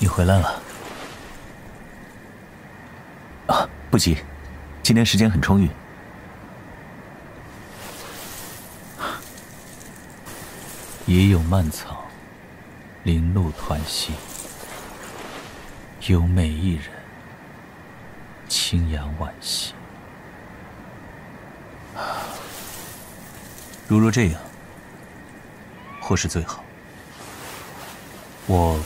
你回来了。啊，不急，今天时间很充裕。野有蔓草，林露团溪，有美一人，清扬惋惜。如若这样，或是最好。我，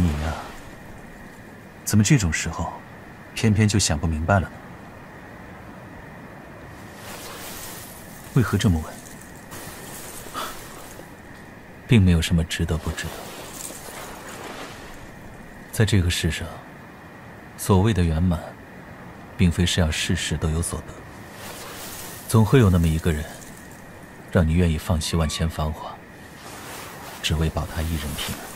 你呀，怎么这种时候，偏偏就想不明白了呢？为何这么问？并没有什么值得不值得。在这个世上，所谓的圆满，并非是要事事都有所得。总会有那么一个人，让你愿意放弃万千繁华，只为保他一人平安。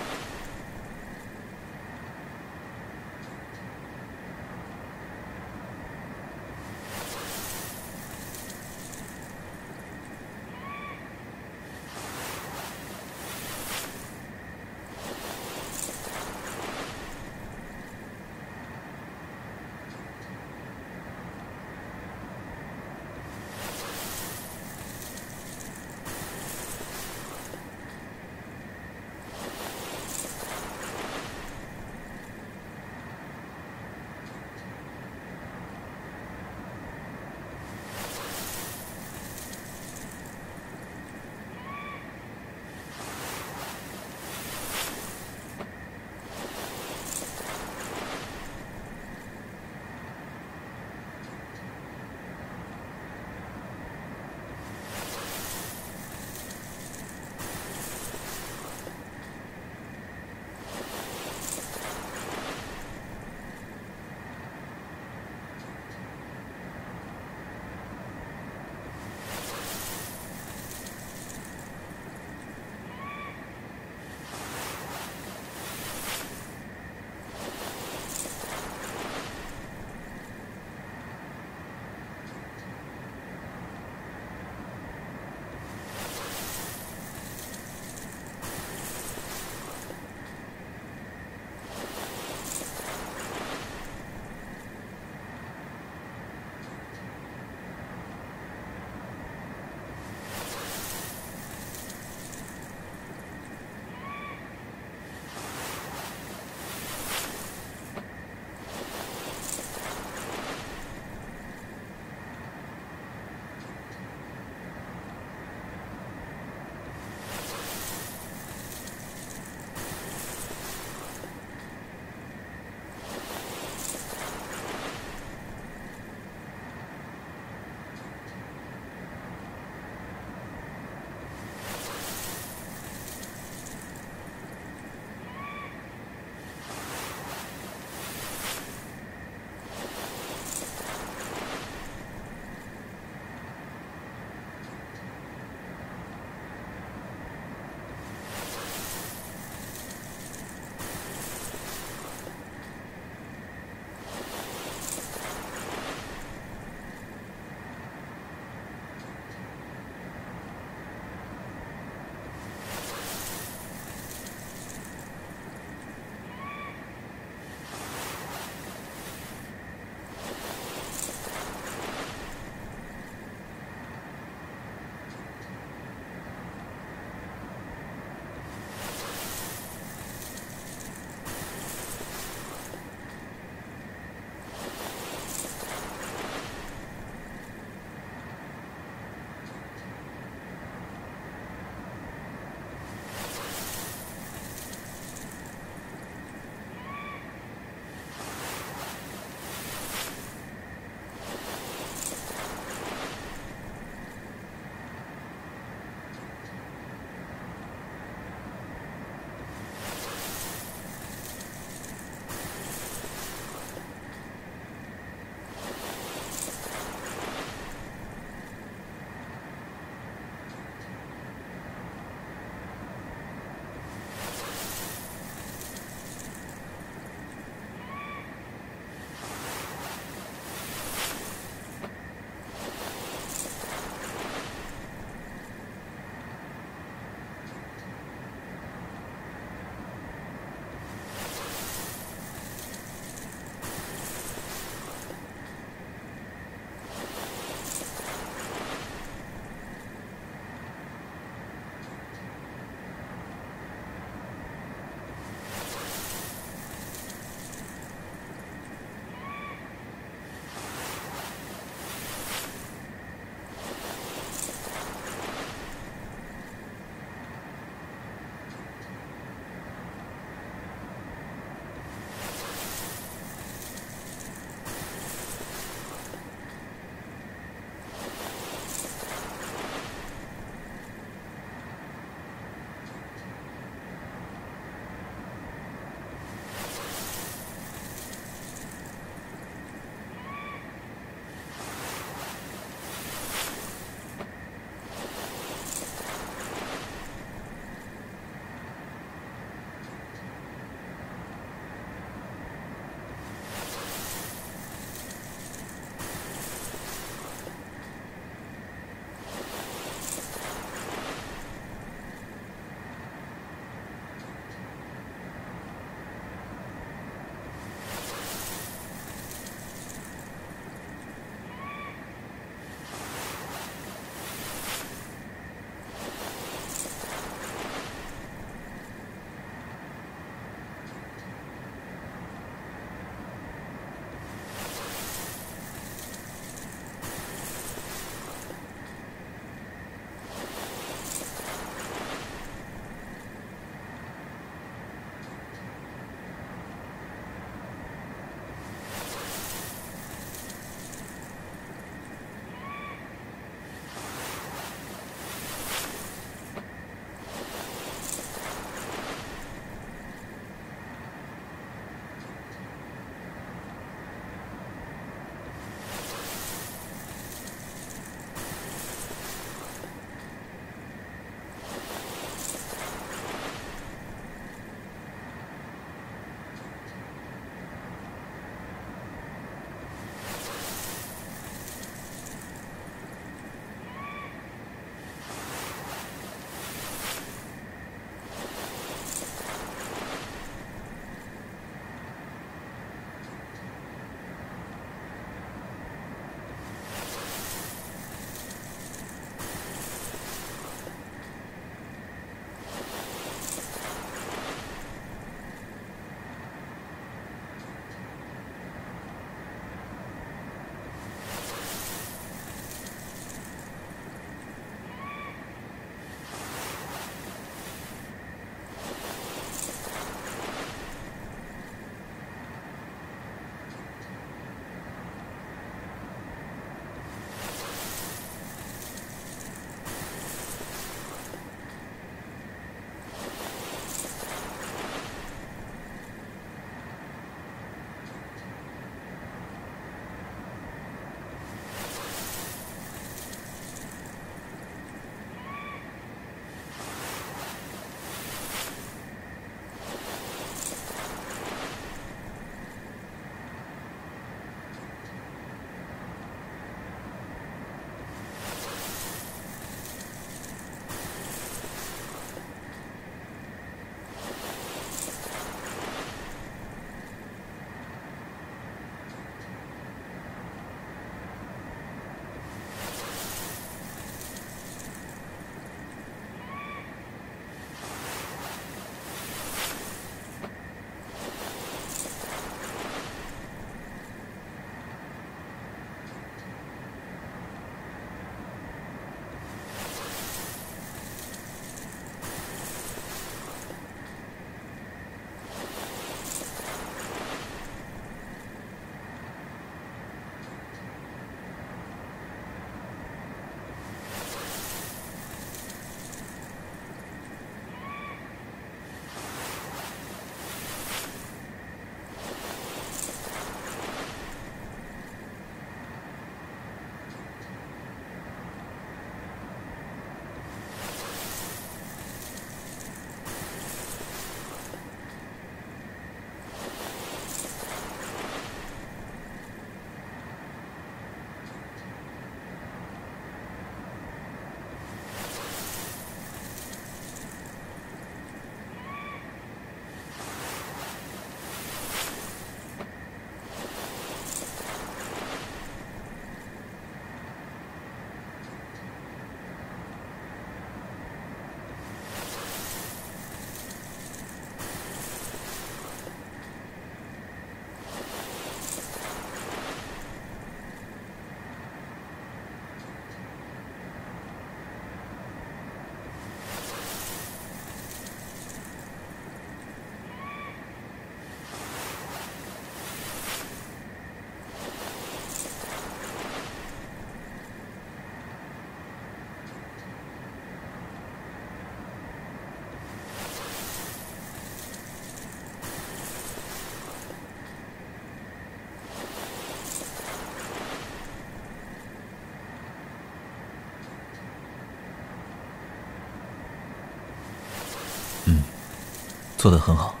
做得很好。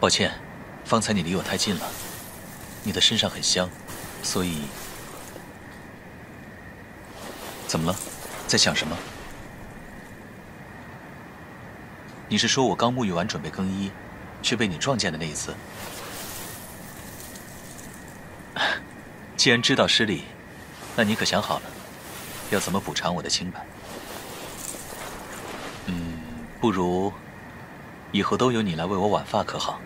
抱歉，方才你离我太近了，你的身上很香，所以……怎么了？在想什么？你是说我刚沐浴完准备更衣，却被你撞见的那一次？既然知道失礼，那你可想好了，要怎么补偿我的清白？嗯，不如以后都由你来为我挽发，可好？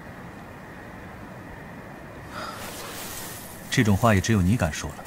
这种话也只有你敢说了。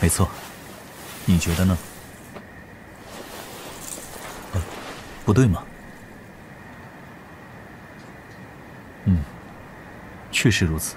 没错，你觉得呢？呃，不对吗？嗯，确实如此。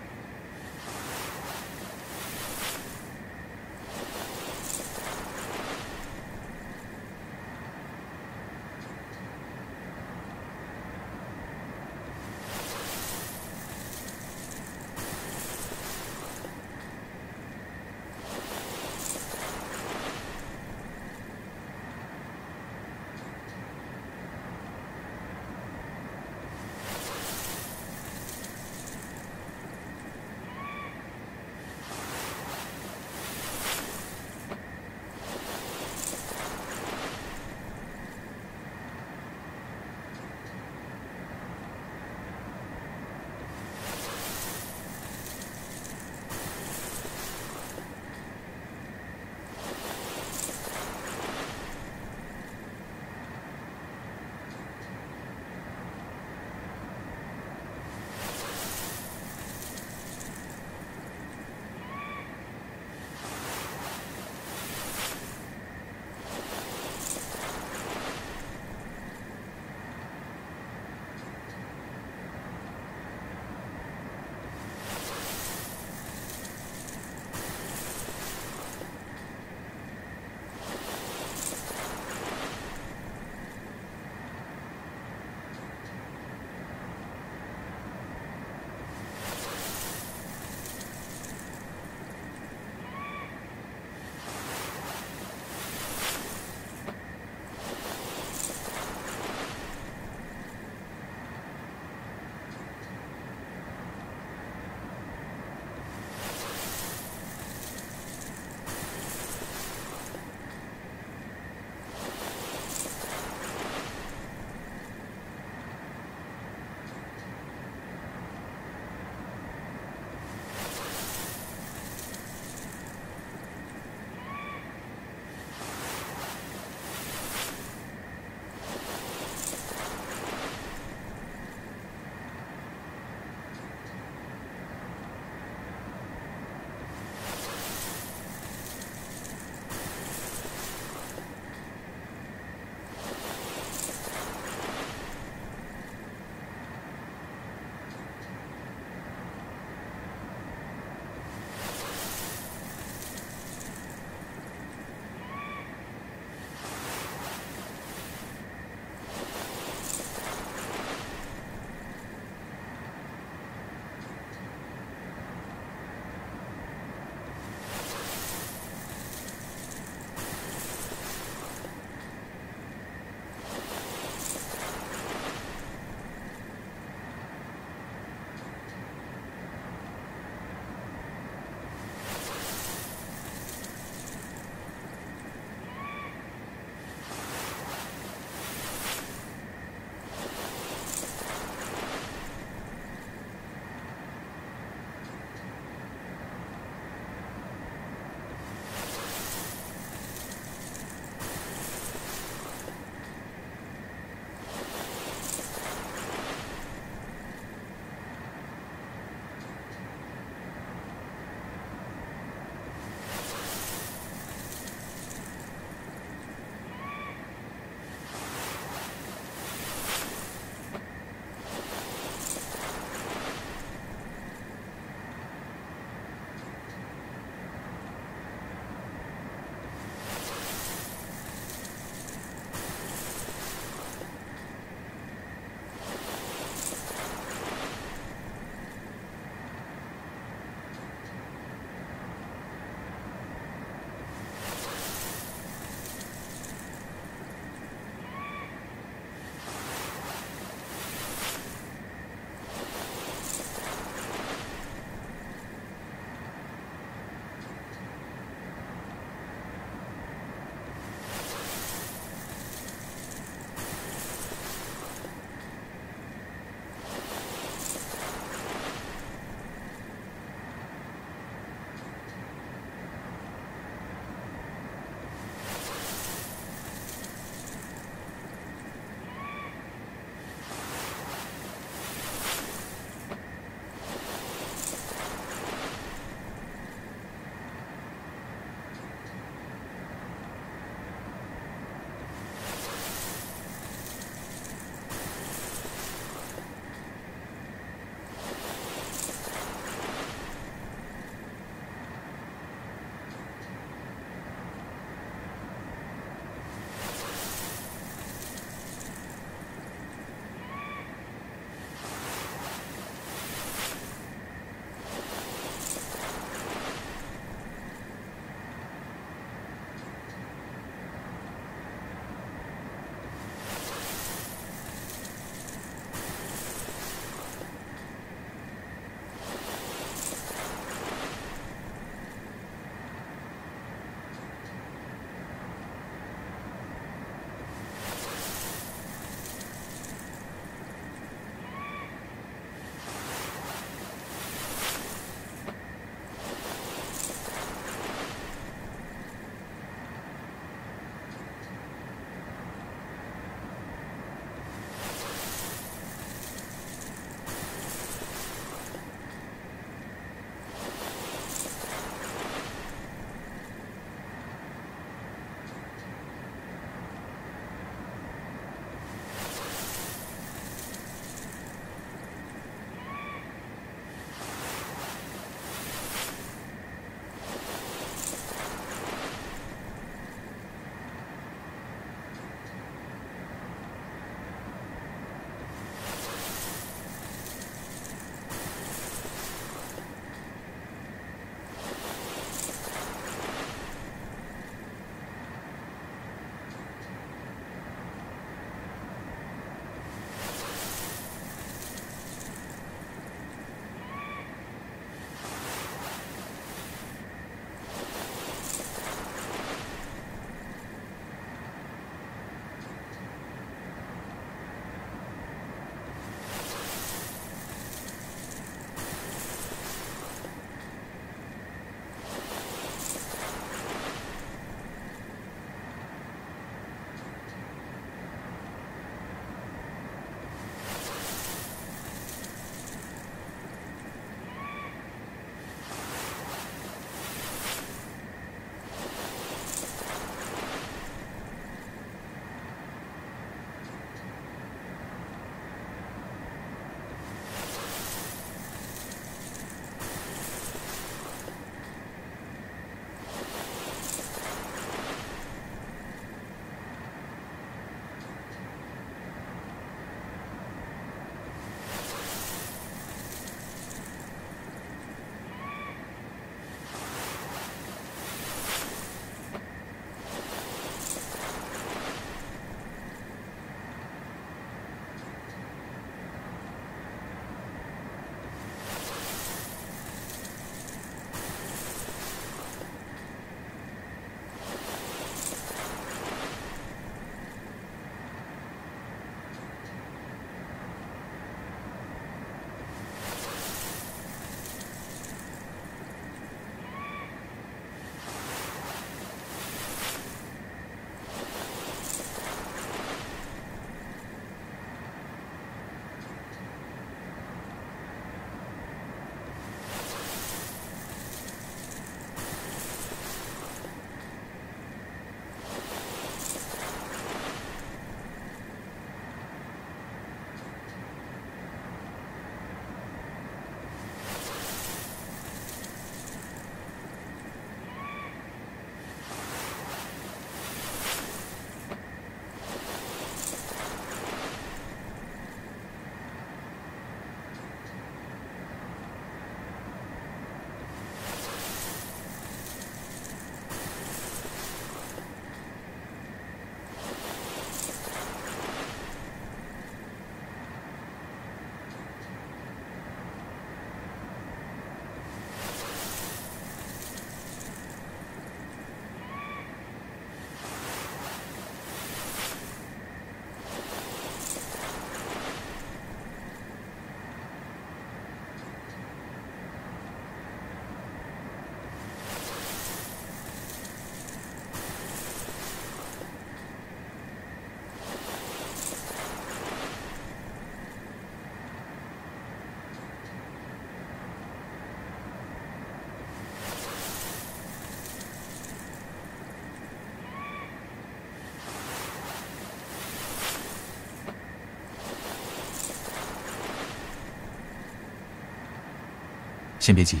先别急。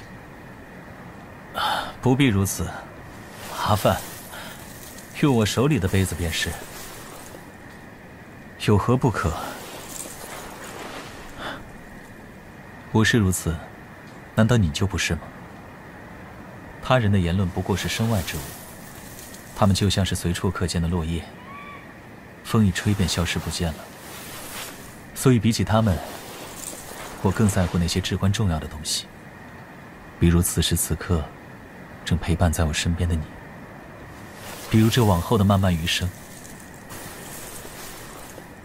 不必如此，麻烦用我手里的杯子便是。有何不可？我是如此，难道你就不是吗？他人的言论不过是身外之物，他们就像是随处可见的落叶，风一吹便消失不见了。所以比起他们，我更在乎那些至关重要的东西，比如此时此刻。正陪伴在我身边的你，比如这往后的漫漫余生，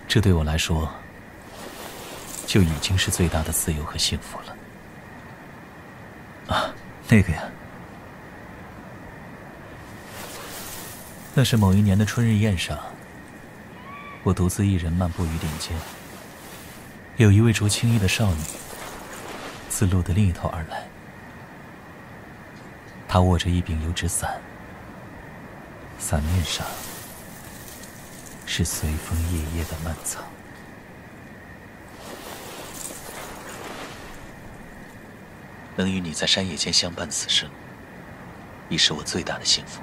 这对我来说就已经是最大的自由和幸福了。啊，那个呀，那是某一年的春日宴上，我独自一人漫步于林间，有一位着青衣的少女自路的另一头而来。他握着一柄油纸伞，伞面上是随风夜夜的蔓草。能与你在山野间相伴此生，已是我最大的幸福。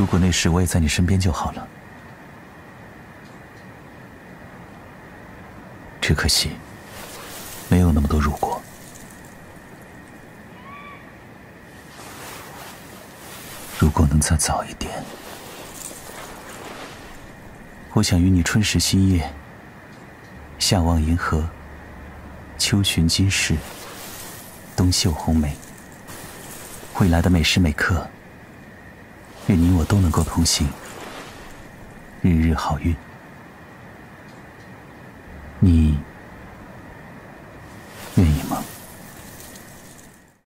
如果那时我也在你身边就好了，只可惜没有那么多如果。如果能再早一点，我想与你春时新叶，夏望银河，秋寻金饰，冬绣红梅，未来的每时每刻。愿你我都能够同行，日日好运。